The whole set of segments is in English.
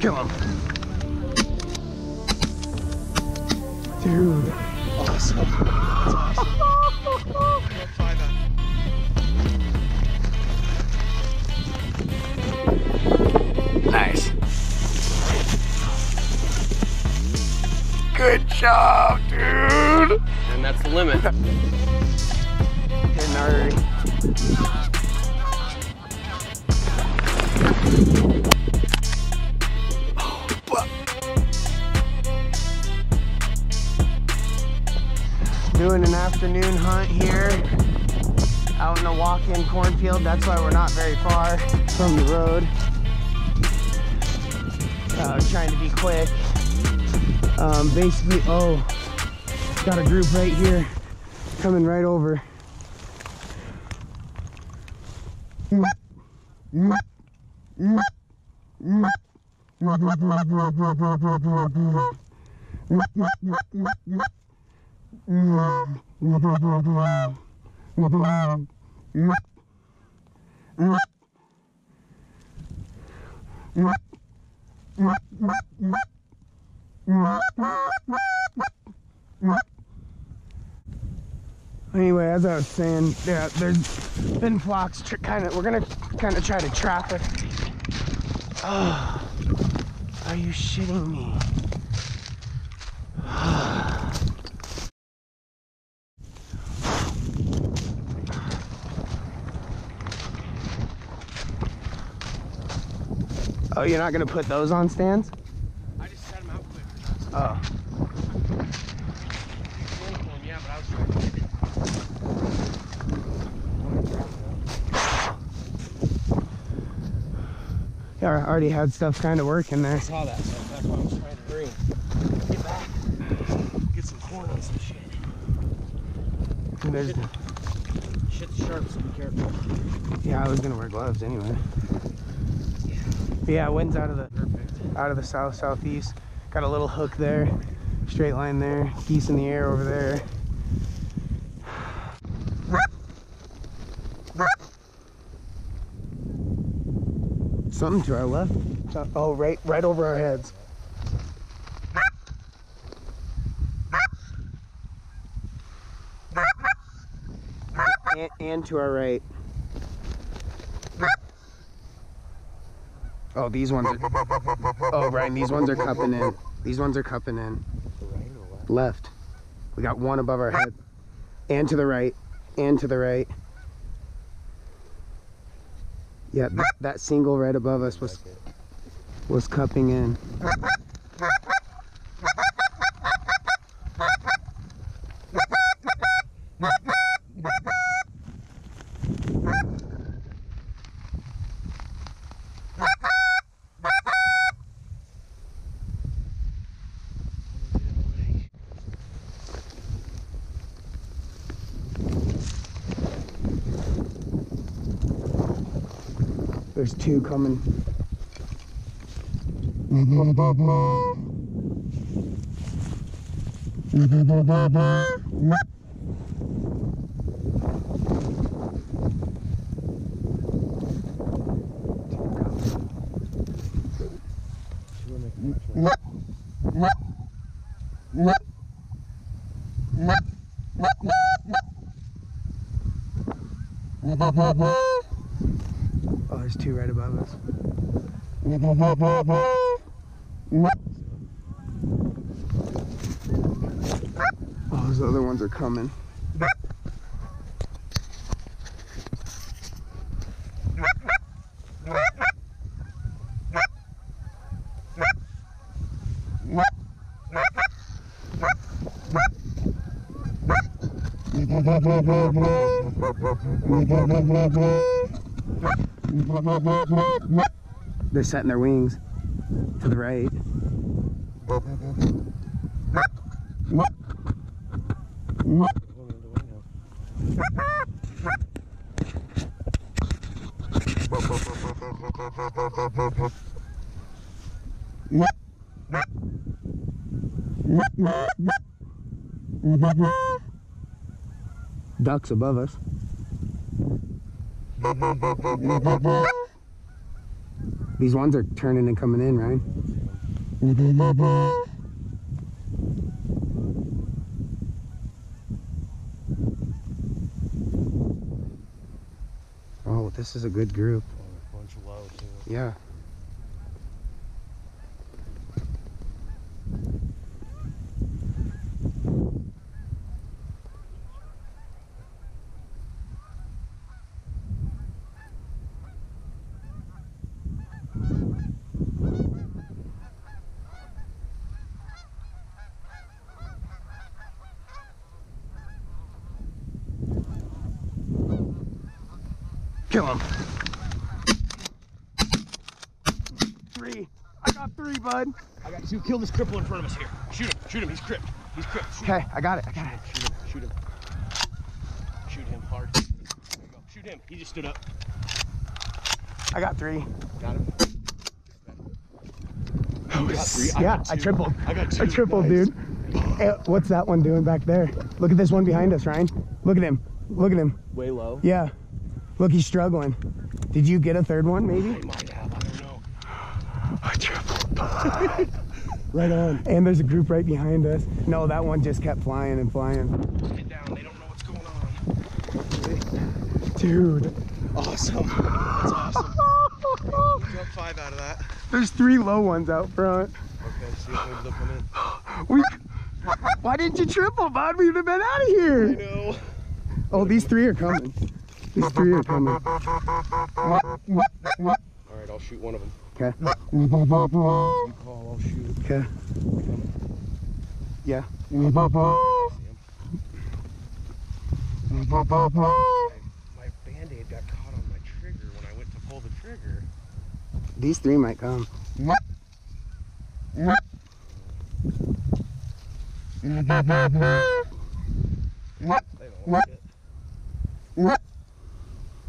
Kill him. Dude. Awesome. That's awesome. Can't find that. Nice. Good job, dude. And that's the limit. Hitting artery. Doing an afternoon hunt here out in a walk-in cornfield. That's why we're not very far from the road. Uh, trying to be quick. Um, basically, oh, got a group right here coming right over. Anyway, as I was saying, yeah, there's been flocks kind of, we're gonna kind of try to traffic. Oh, are you shitting me? Oh, you're not gonna put those on stands? I just set him out quick. Oh. Yeah, I was trying to Yeah, I already had stuff kind of working there. I saw that, so that's why I was trying to hurry. Get back. Get some corn on some shit. There's, Shit's sharp, so be careful. yeah, I was gonna wear gloves anyway. But yeah, wind's out of the Perfect. out of the south southeast. Got a little hook there, straight line there, geese in the air over there. Something to our left. Oh, right, right over our heads. And, and to our right. Oh, these ones are. Oh, Ryan, these ones are cupping in. These ones are cupping in. Left. We got one above our head. And to the right. And to the right. Yeah, th- that single right above us was was cupping in. There's two coming. Oh, right above us. Oh, those other ones are coming. They're setting their wings to the right. Ducks above us. These ones are turning and coming in, right? Oh, this is a good group. A bunch of low too. Yeah. Kill him. Three. I got three, bud. I got two. Kill this cripple in front of us here. Shoot him. Shoot him. He's cripped. He's cripped. Okay, I got it. I got it. Shoot him. Shoot him. Shoot him hard. There you go. Shoot him. He just stood up. I got three. Got him. Oh, got three? I yeah, got I tripled. I got two. I tripled, Nice. dude. Eh, what's that one doing back there? Look at this one behind us, Ryan. Look at him. Look at him. Way low. Yeah. Look, he's struggling. Did you get a third one, maybe? I might have. I don't know. I tripled. right on. And there's a group right behind us. No, that one just kept flying and flying. Get down. They don't know what's going on. Dude. Awesome. That's awesome. You dropped five out of that. There's three low ones out front. Okay, see if maybe they'll come in. We. Why didn't you triple, bud? We would have been out of here. I know. Oh, these three are coming. These three are coming. All right, I'll shoot one of them. Okay. You call, I'll shoot. Okay. Yeah. My band-aid got caught on my trigger when I went to pull the trigger. These three might come. They don't like it.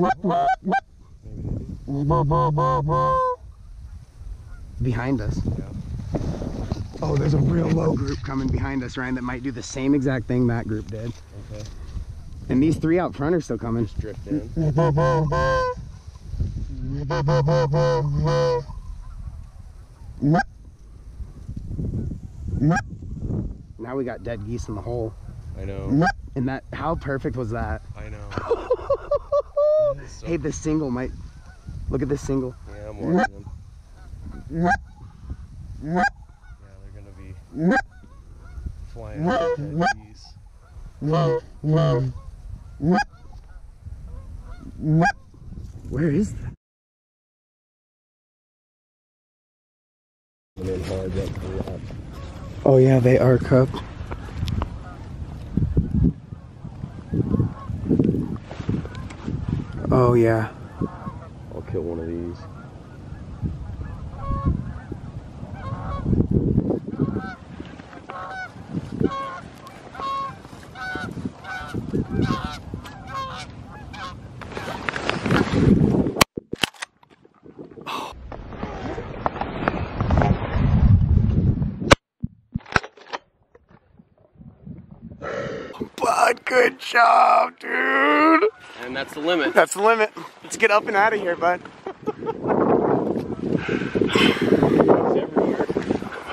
Maybe they do. Behind us. Yeah. Oh, there's a real low group coming behind us, Ryan, that might do the same exact thing that group did. Okay. And these three out front are still coming. Just drift in. Now we got dead geese in the hole. I know. And that, how perfect was that? I know. That is so- Hey, this single might, look at this single. Yeah, I'm watching them. Yeah, they're gonna be flying like dead geese. Where is that? And then hard up the left. Oh yeah, they are cupped. Oh yeah. I'll kill one of these. Bud, good job, dude. And that's the limit. That's the limit. Let's get up and out of here, bud.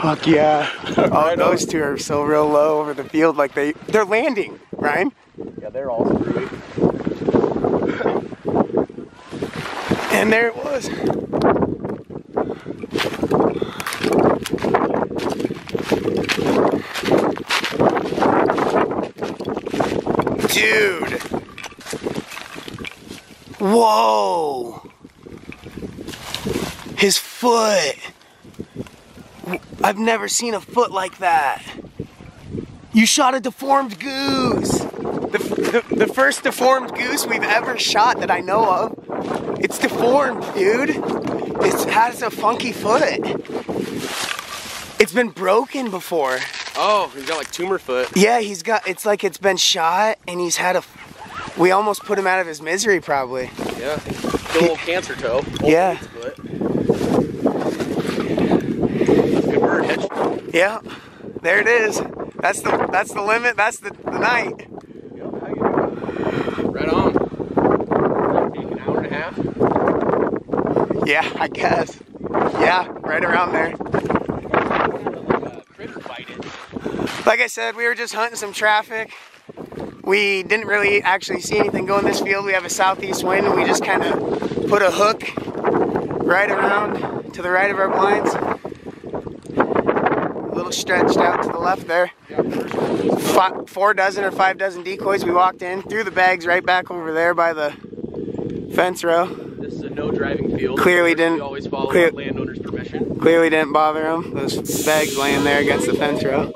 Fuck yeah. Oh, those two are so real low over the field, like they they're landing, Ryan. Yeah, they're all screwy. And there it was. Dude. Whoa. His foot. I've never seen a foot like that. You shot a deformed goose. The, the, the first deformed goose we've ever shot that I know of. It's deformed, dude. It has a funky foot. It's been broken before. Oh, he's got like tumor foot. Yeah, he's got, it's like it's been shot and he's had a, we almost put him out of his misery probably. Yeah. The little cancer toe. Old Yeah. mate's foot. That's a good bird. Head Yeah, there it is. That's the, that's the limit, that's the, the night. Right on. Take an hour and a half. Yeah, I guess. Yeah, right around there. Like a critter bite it. Like I said, we were just hunting some traffic. We didn't really actually see anything go in this field. We have a southeast wind and we just kind of put a hook right around to the right of our blinds. A little stretched out to the left there. Yeah, first one was Fi four dozen or five dozen decoys. We walked in, threw the bags right back over there by the fence row. This is a no driving field. Clearly didn't- always follow clear- landowner's permission. Clearly didn't bother them. Those bags laying there against the fence row.